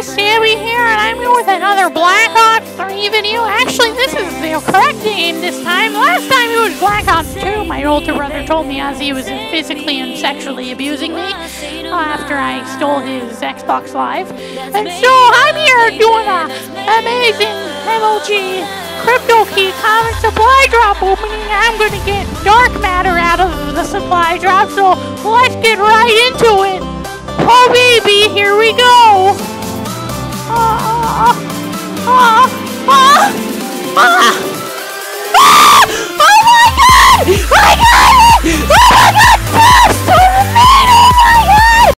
guys, Sammy here, and I'm here with another Black Ops 3 video. Actually, this is the correct game this time. Last time it was Black Ops 2. My older brother told me as he was physically and sexually abusing me uh, after I stole his Xbox Live. And so I'm here doing an amazing MLG crypto key common supply drop opening. I'm going to get dark matter out of the supply drop, so let's get right into it. Oh baby, here we go.